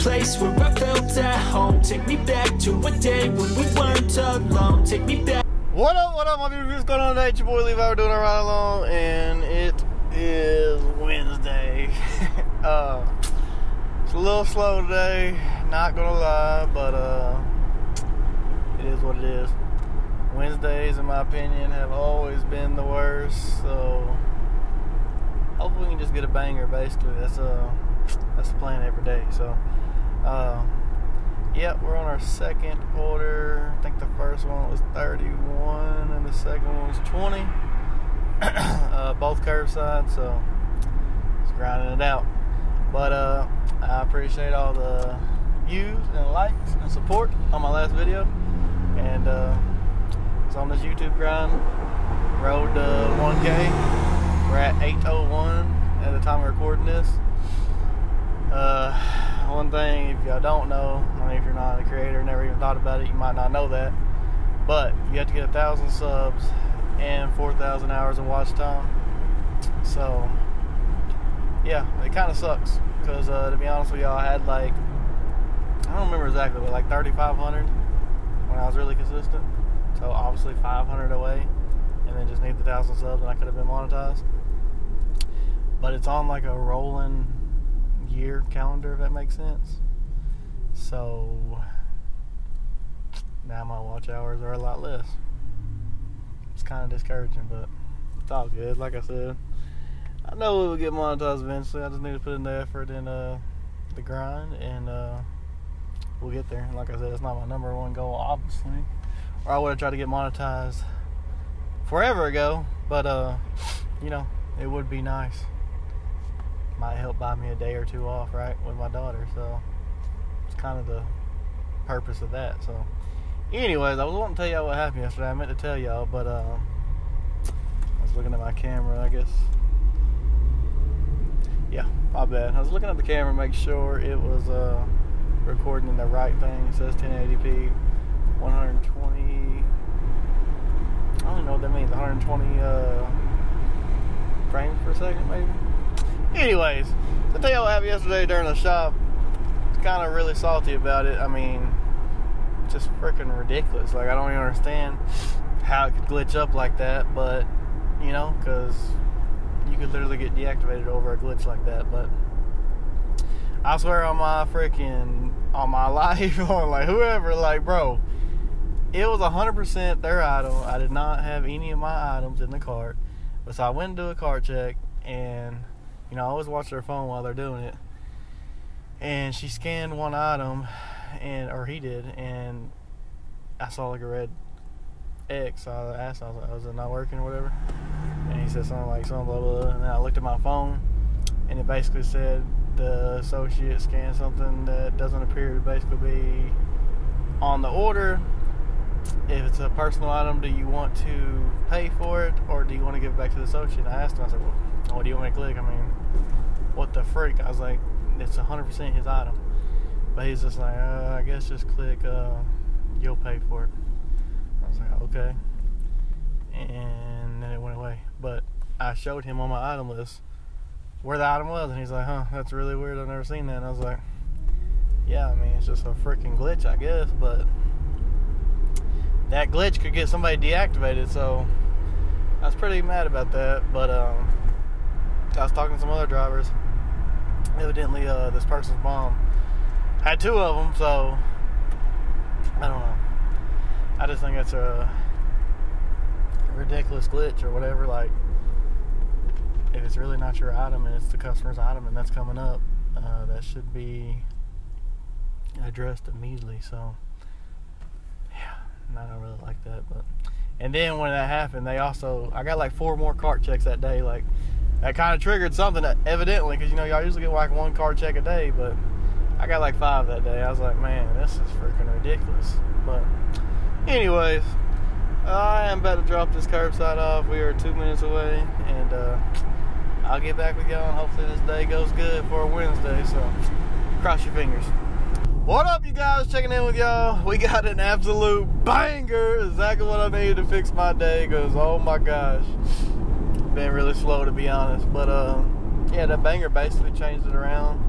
place where I felt at home. Take me back to a day when we weren't alone. Take me back. What up, what up, my viewers? What's going on today? It's your boy Levi. We're doing our ride along, and it is Wednesday. uh, it's a little slow today, not gonna lie, but uh, it is what it is. Wednesdays, in my opinion, have always been the worst, so hopefully we can just get a banger. Basically, that's uh, that's the plan every day. So, uh, Yep, we're on our second order. I think the first one was 31 and the second one was 20. uh, both curbside, so just grinding it out. But uh, I appreciate all the views and likes and support on my last video. And uh, it's on this YouTube grind. Road to 1K. We're at 801 at the time of recording this. Uh, one thing, if y'all don't know, I mean, if you're not a creator, never even thought about it, you might not know that. But you have to get a thousand subs and 4,000 hours of watch time. So, yeah, it kind of sucks. Because, uh, to be honest with y'all, I had like, I don't remember exactly, but like 3,500 when I was really consistent. So, obviously, 500 away. And then just need the thousand subs, and I could have been monetized. But it's on like a rolling year calendar, if that makes sense. So now my watch hours are a lot less. It's kind of discouraging, but it's all good. Like I said, I know we will get monetized eventually. I just need to put in the effort and uh, the grind, and uh, we'll get there. And like I said, it's not my number one goal, obviously, or I would have tried to get monetized forever ago. But uh, you know, it would be nice might help buy me a day or two off, right, with my daughter. So it's kind of the purpose of that. So, anyways, I was wanting to tell y'all what happened yesterday. I meant to tell y'all, but um, I was looking at my camera. I guess, yeah, my bad. I was looking at the camera, make sure it was uh, recording the right thing. It says 1080p, 120. I don't know what that means. 120 uh, frames per second, maybe. Anyways, to tell you what happened yesterday during the shop, kind of really salty about it. I mean, just freaking ridiculous. Like, I don't even understand how it could glitch up like that, but, you know, because you could literally get deactivated over a glitch like that. But I swear on my freaking, on my life, on like whoever, like, bro, it was 100% their item. I did not have any of my items in the cart. But so I went and do a cart check, and you know, I always watch their phone while they're doing it. And she scanned one item, and or he did, and I saw like a red X. So I asked, I was like, oh, "Was it not working or whatever?" And he said something like something blah blah. blah. And then I looked at my phone, and it basically said the associate scanned something that doesn't appear to basically be on the order. If it's a personal item, do you want to pay for it, or do you want to give it back to the associate? I asked him. I said, "Well, what do you want to click?" I mean, what the freak? I was like, it's 100% his item. But he's just like, uh, I guess just click, uh, you'll pay for it. I was like, okay. And then it went away. But I showed him on my item list where the item was, and he's like, huh, that's really weird. I've never seen that. And I was like, yeah, I mean, it's just a freaking glitch, I guess. But that glitch could get somebody deactivated, so I was pretty mad about that. But, um, I was talking to some other drivers. Evidently, uh, this person's mom had two of them, so I don't know. I just think it's a ridiculous glitch or whatever. Like, if it's really not your item and it's the customer's item and that's coming up, uh, that should be addressed immediately. So, yeah, I don't really like that. But and then when that happened, they also I got like four more cart checks that day. Like that kind of triggered something evidently because you know y'all usually get like one card check a day but i got like five that day. I was like man this is freaking ridiculous. But anyways i am about to drop this curbside off. We are two minutes away and uh, i'll get back with y'all and hopefully this day goes good for a wednesday so cross your fingers. What up you guys? Checking in with y'all. We got an absolute banger. Exactly what i needed to fix my day because oh my gosh been really slow to be honest. But uh, yeah, that banger basically changed it around.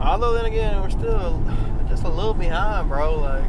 Although then again, we're still just a little behind, bro. Like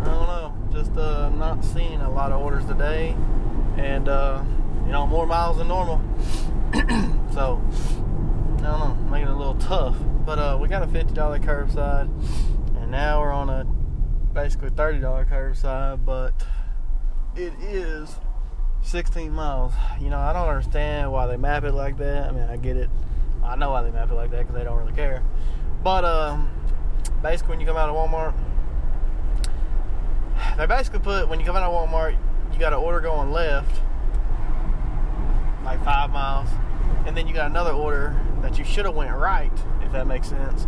I don't know, just uh, not seeing a lot of orders today, and uh, you know more miles than normal. so I don't know, making it a little tough. But uh, we got a fifty dollar curbside, and now we're on a basically thirty dollar curbside, but it is 16 miles. You know, I don't understand why they map it like that. I mean, I get it. I know why they map it like that because they don't really care. But um, basically, when you come out of Walmart, they basically put when you come out of Walmart, you got an order going left, like five miles, and then you got another order that you should have went right, if that makes sense,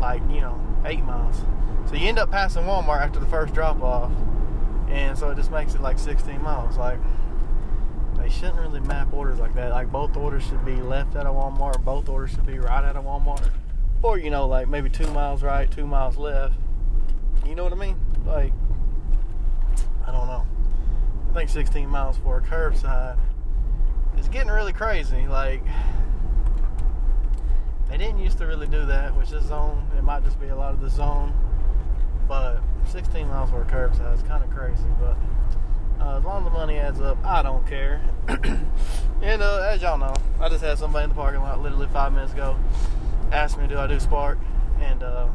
like you know, eight miles. So you end up passing Walmart after the first drop off, and so it just makes it like 16 miles. Like they shouldn't really map orders like that. Like both orders should be left at a Walmart, both orders should be right at a Walmart, or you know, like maybe two miles right, two miles left. You know what I mean? Like I don't know. I think 16 miles for a curbside is getting really crazy. Like they didn't used to really do that, which is zone. It might just be a lot of the zone, but 16 miles for a curbside It's kind of crazy. But uh, as long as the money adds up, I don't care. and uh, as y'all know, I just had somebody in the parking lot literally five minutes ago ask me, "Do I do Spark?" And uh,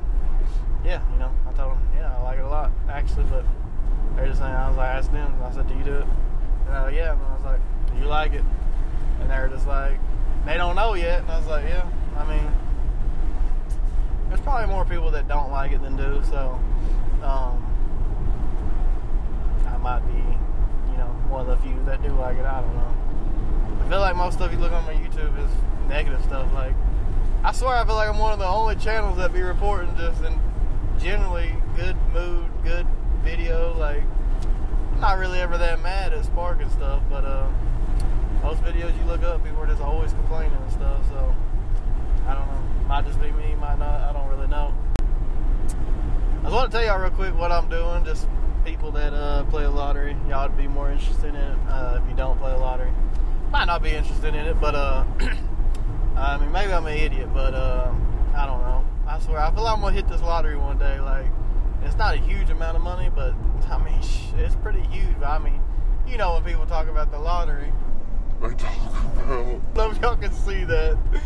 yeah, you know, I told them, "Yeah, I like it a lot, actually." But they're just saying, I was like, I asked them, I said, "Do you do it?" And I was like, "Yeah." And I was like, "Do you like it?" And they're just like, "They don't know yet." And I was like, "Yeah, I mean." There's probably more people that don't like it than do, so um, I might be, you know, one of the few that do like it. I don't know. I feel like most stuff you look on my YouTube is negative stuff. Like, I swear I feel like I'm one of the only channels that be reporting just in generally good mood, good video. Like, I'm not really ever that mad at Spark and stuff, but uh, most videos you look up, people are just always complaining and stuff. So, I don't know. Might just be me, might not. I don't really know. I just want to tell y'all real quick what I'm doing. Just people that uh, play a lottery, y'all would be more interested in it. Uh, if you don't play a lottery, might not be interested in it, but uh, I mean, maybe I'm an idiot, but uh, I don't know. I swear, I feel like I'm gonna hit this lottery one day. Like, it's not a huge amount of money, but I mean, it's pretty huge. I mean, you know, when people talk about the lottery, I talk about. I don't know if y'all can see that.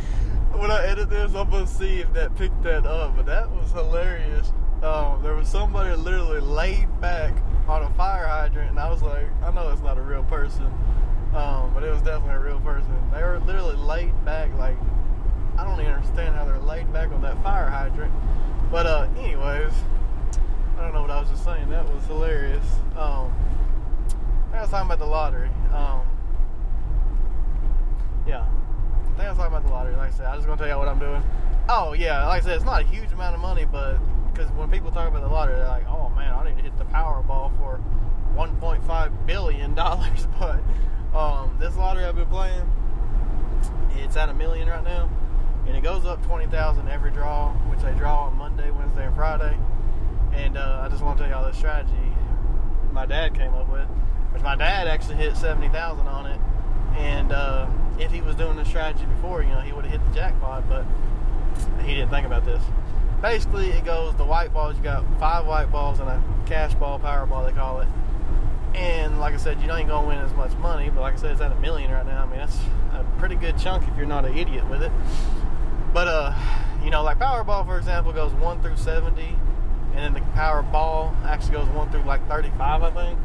When I edit this, I'm gonna see if that picked that up. But that was hilarious. Um, there was somebody literally laid back on a fire hydrant, and I was like, I know it's not a real person, um, but it was definitely a real person. They were literally laid back, like I don't even understand how they're laid back on that fire hydrant. But uh, anyways, I don't know what I was just saying. That was hilarious. Um, I was talking about the lottery. Um, yeah, I think I was talking about the lottery. Like I said, I'm just gonna tell y'all what I'm doing. Oh yeah, like I said, it's not a huge amount of money, but because when people talk about the lottery, they're like, "Oh man, I need to hit the Powerball for 1.5 billion dollars." But um, this lottery I've been playing, it's at a million right now, and it goes up 20,000 every draw, which they draw on Monday, Wednesday, and Friday. And uh, I just want to tell y'all this strategy my dad came up with, which my dad actually hit 70,000 on it, and uh, if he was doing this strategy before, you know, he would have hit the jackpot, but he didn't think about this basically it goes the white balls you got five white balls and a cash ball power ball they call it. And like i said you ain't gonna win as much money but like i said it's at a million right now. I mean that's a pretty good chunk if you're not an idiot with it. But uh you know like powerball for example goes 1 through 70 and then the power ball actually goes 1 through like 35 i think.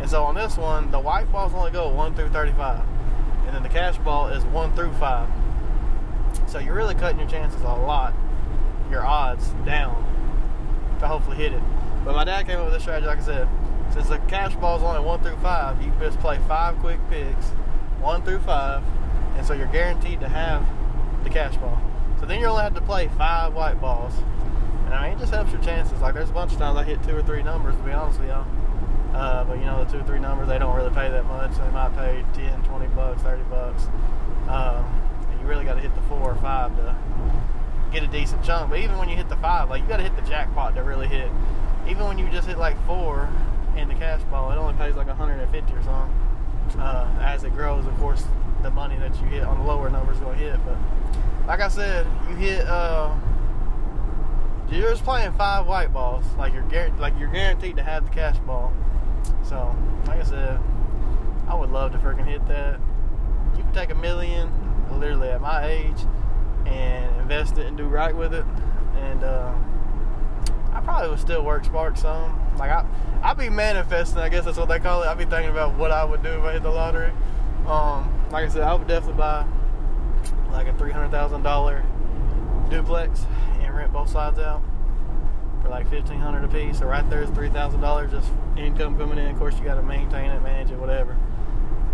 And so on this one the white balls only go 1 through 35 and then the cash ball is 1 through 5 so you're really cutting your chances a lot your odds down to hopefully hit it. But my dad came up with this strategy, like I said, since the cash ball is only one through five, you just play five quick picks, one through five, and so you're guaranteed to have the cash ball. So then you only have to play five white balls. And I mean, it just helps your chances. Like there's a bunch of times I hit two or three numbers, to be honest with y'all. Uh, but you know, the two or three numbers, they don't really pay that much. They might pay 10, 20 bucks, 30 bucks. Um, you really got to hit the four or five to get a decent chunk. But even when you hit the five, like you got to hit the jackpot to really hit. Even when you just hit like four in the cash ball, it only pays like 150 or something. Uh, as it grows, of course, the money that you hit on the lower numbers going to hit. But like I said, you hit. Uh, you're just playing five white balls. Like you're like you're guaranteed to have the cash ball. So, like I said, I would love to freaking hit that. You can take a million, literally at my age, and invest it and do right with it. And uh, I probably would still work Spark some. Like I, I'd be manifesting. I guess that's what they call it. I'd be thinking about what I would do if I hit the lottery. Um, like I said, I would definitely buy like a three hundred thousand dollar duplex and rent both sides out for like fifteen hundred a piece. So right there's three thousand dollars just income coming in. Of course, you got to maintain it, manage it, whatever.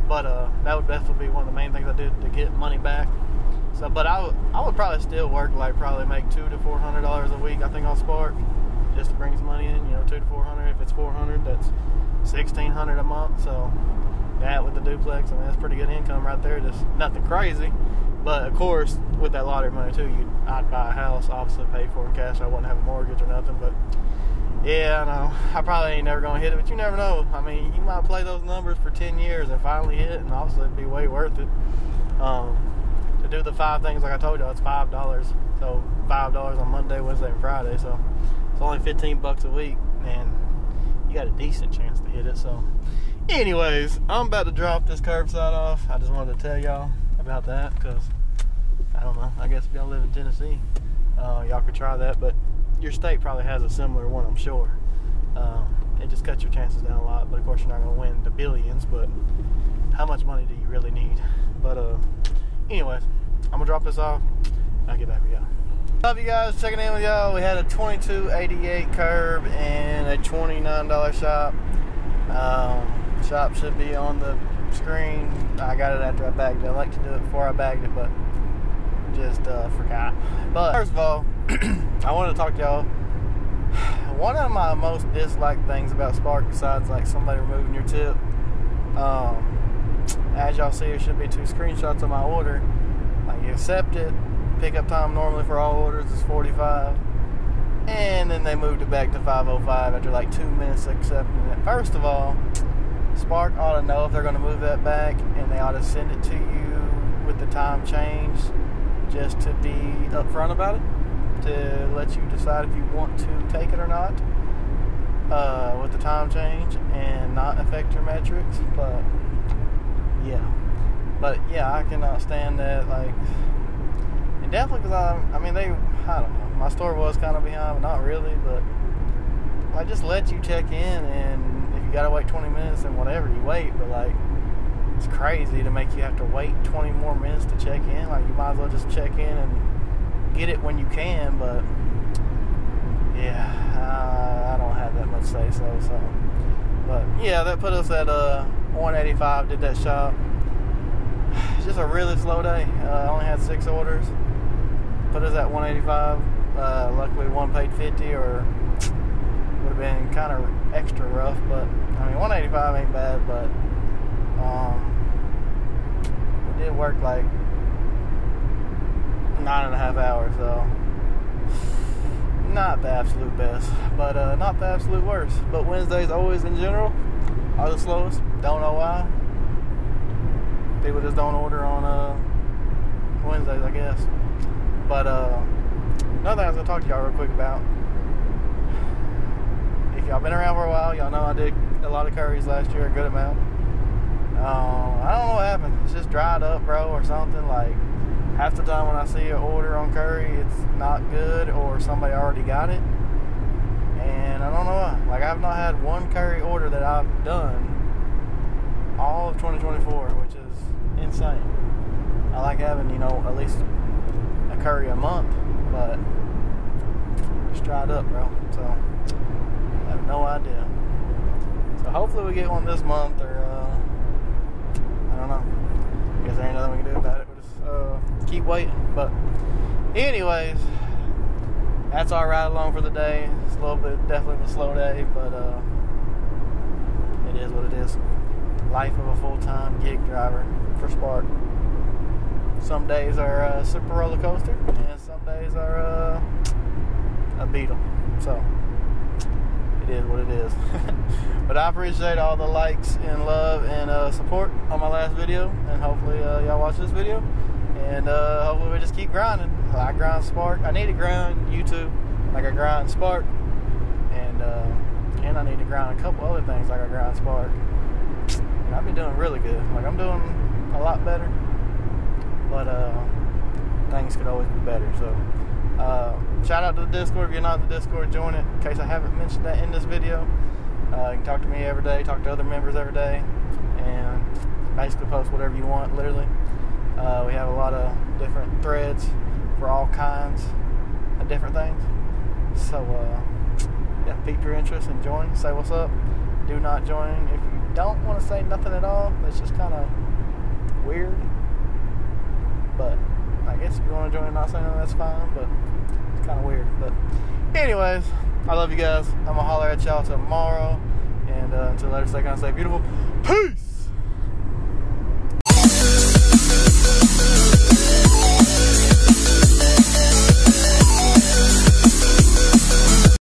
But uh, that would definitely be one of the main things I do to get money back. So, but I I would probably still work like probably make two to four hundred dollars a week. I think on Spark just to bring some money in. You know, two to four hundred. If it's four hundred, that's sixteen hundred a month. So that with the duplex, I mean that's pretty good income right there. Just nothing crazy. But of course, with that lottery money too, you I'd buy a house, obviously pay for it in cash. I wouldn't have a mortgage or nothing. But yeah, I know I probably ain't never gonna hit it, but you never know. I mean, you might play those numbers for ten years and finally hit, and obviously it'd be way worth it. Um, to do the five things like I told you, it's five dollars. So five dollars on Monday, Wednesday, and Friday. So it's only fifteen bucks a week, and you got a decent chance to hit it. So, anyways, I'm about to drop this curbside off. I just wanted to tell y'all about that because I don't know. I guess if y'all live in Tennessee, uh, y'all could try that. But your state probably has a similar one, I'm sure. Um, it just cuts your chances down a lot. But of course, you're not going to win the billions. But how much money do you really need? But uh, anyways, I'm gonna drop this off. I'll get back with y'all. Love you guys checking in with y'all. We had a 2288 curb and a $29 shop. Um, shop should be on the screen. I got it after I bagged it. I like to do it before I bagged it, but just uh, forgot. But first of all, I want to talk to y'all. One of my most disliked things about Spark, besides like somebody removing your tip, um, as y'all see, there should be two screenshots of my order. I accept it, pickup time normally for all orders is 45, and then they moved it back to 505 after like two minutes accepting it. First of all, Spark ought to know if they're going to move that back, and they ought to send it to you with the time change, just to be upfront about it, to let you decide if you want to take it or not. Uh, with the time change and not affect your metrics, but yeah. But yeah, I cannot stand that. Like, and definitely because I, I mean, they, I don't know. My store was kind of behind, but not really. But I just let you check in, and if you gotta wait 20 minutes, then whatever, you wait. But like, it's crazy to make you have to wait 20 more minutes to check in. Like, you might as well just check in and get it when you can. But yeah, I, I don't have that much say so. So, but yeah, that put us at uh 185. Did that shop just a really slow day. Uh, I only had six orders. Put us at 185. Uh, luckily, one paid 50, or would have been kind of extra rough. But I mean, 185 ain't bad. But um, we did work like nine and a half hours, though. Not the absolute best, but uh, not the absolute worst. But Wednesdays always, in general, are the slowest. Don't know why people just don't order on uh, Wednesdays, I guess. But uh, another thing I was gonna talk to y'all real quick about. If y'all been around for a while, y'all know I did a lot of Curris last year, a good amount. Um, I don't know what happened. It's just dried up, bro, or something. Like half the time when I see an order on Curri, it's not good, or somebody already got it. And I don't know. Like I've not had one Curri order that I've done all of 2024, which is insane. I like having, you know, at least a Curri a month, but it's dried up, bro. So I have no idea. So hopefully we get one this month, or uh, I don't know. I guess there ain't nothing we can do about it. We just uh, keep waiting. But anyways, that's our ride along for the day. It's a little bit definitely a slow day, but uh, it is what it is. Life of a full-time gig driver for Spark. Some days are a super roller coaster, and some days are uh, a Beetle. So it is what it is. but I appreciate all the likes and love and uh, support on my last video, and hopefully uh, y'all watch this video. And uh, hopefully we just keep grinding. I grind Spark. I need to grind YouTube like I grind Spark, and uh, and I need to grind a couple other things like I grind Spark. And I've been doing really good. Like I'm doing a lot better, but uh, things could always be better. So. Uh, shout out to the Discord. If you're not in the Discord, join it. In case I haven't mentioned that in this video, uh, you can talk to me every day, talk to other members every day, and basically post whatever you want. Literally, uh, we have a lot of different threads for all kinds of different things. So, uh, yeah, peep your interest and join. Say what's up. Do not join if you don't want to say nothing at all. It's just kind of weird. But I guess if you want to join and not say nothing, that's fine. But it's kind of weird. But, anyways, I love you guys. I'm gonna holler at y'all tomorrow. And uh, until later, kind of stay beautiful. Peace.